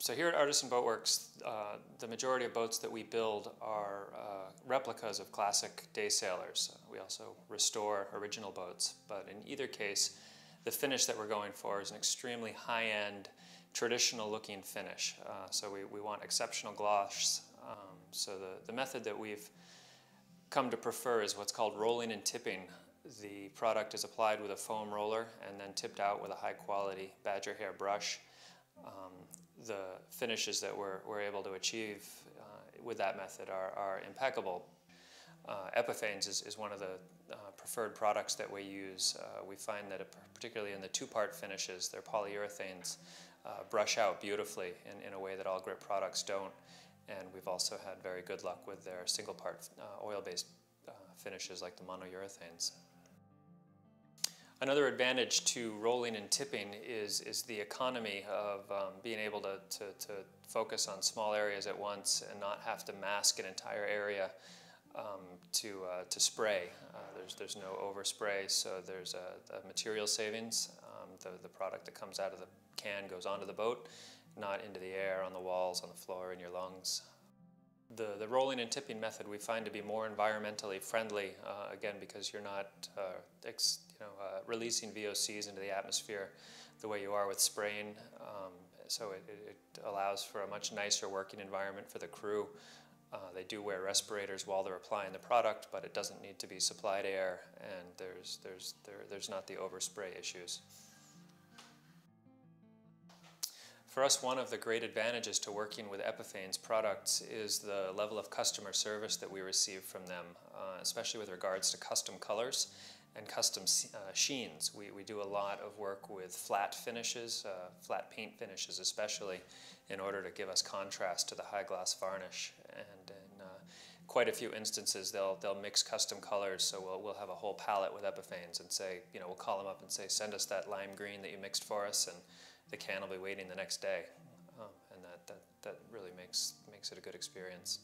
So here at Artisan Boatworks, uh, the majority of boats that we build are uh, replicas of classic day sailors. we also restore original boats, but in either case, the finish that we're going for is an extremely high-end, traditional-looking finish. Uh, so we, we want exceptional gloss. Um, so the, the method that we've come to prefer is what's called rolling and tipping. The product is applied with a foam roller and then tipped out with a high-quality badger hair brush um, the finishes that we're, we're able to achieve uh, with that method are, are impeccable. Uh, Epifanes is, is one of the uh, preferred products that we use. Uh, we find that, particularly in the two-part finishes, their polyurethanes uh, brush out beautifully in, in a way that Awlgrip products don't. And we've also had very good luck with their single-part uh, oil-based finishes like the monourethanes. Another advantage to rolling and tipping is, is the economy of um, being able to, to, to, focus on small areas at once and not have to mask an entire area um, to, uh, to spray. Uh, there's, there's no overspray, so there's a, a material savings. Um, the, the product that comes out of the can goes onto the boat, not into the air, on the walls, on the floor, in your lungs. The, the rolling and tipping method we find to be more environmentally friendly, uh, again, because you're not uh, you know, uh, releasing VOCs into the atmosphere the way you are with spraying. Um, so it, it, allows for a much nicer working environment for the crew. Uh, they do wear respirators while they're applying the product, but it doesn't need to be supplied air, and there's, there's, there, there's not the overspray issues. For us, one of the great advantages to working with Epifanes products is the level of customer service that we receive from them, uh, especially with regards to custom colors and custom uh, sheens. We, we do a lot of work with flat finishes, uh, flat paint finishes especially, in order to give us contrast to the high gloss varnish. And in uh, quite a few instances, they'll, they'll mix custom colors, so we'll, we'll have a whole palette with Epifanes and say, you know, we'll call them up and say, send us that lime green that you mixed for us, and the can will be waiting the next day. Um, and that, that, that really makes, makes it a good experience.